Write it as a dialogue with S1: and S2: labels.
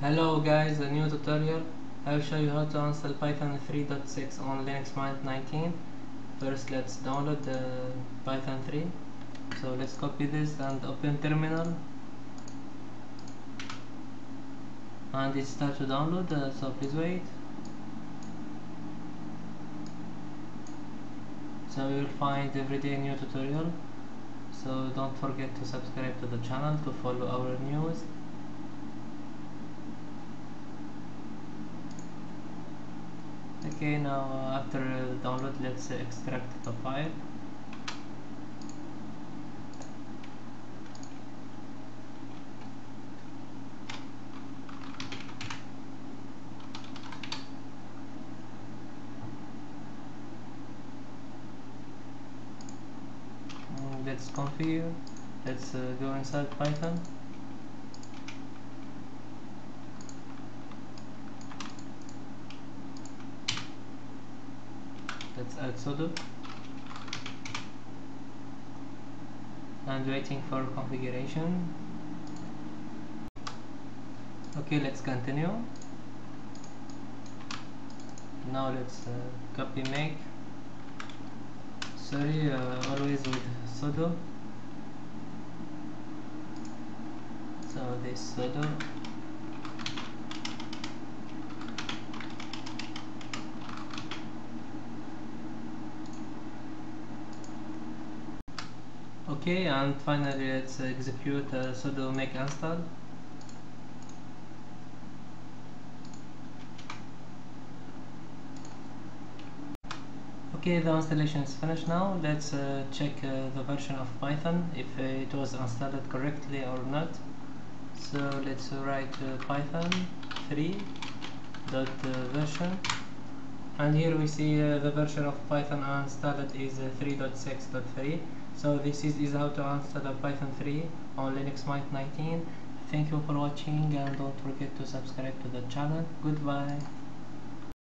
S1: Hello guys, a new tutorial. I'll show you how to install Python 3.6 on Linux Mint 19. First let's download the Python 3. So let's copy this and open terminal. And it starts to download, uh, so please wait. So you will find everyday new tutorial. So don't forget to subscribe to the channel to follow our news. okay now after download let's extract the file let's configure let's uh, go inside python. Let's add sudo and waiting for configuration. Okay let's continue. Now let's uh, copy make sorry uh, always with sudo so this sudo okay and finally let's execute uh, sudo make install okay the installation is finished now. Let's uh, check uh, the version of python if uh, it was installed correctly or not. So let's write uh, python 3 dot uh, version. And here we see uh, the version of python installed is 3.6.3 so this is, is how to install python 3 on linux mint 19 thank you for watching and don't forget to subscribe to the channel. Goodbye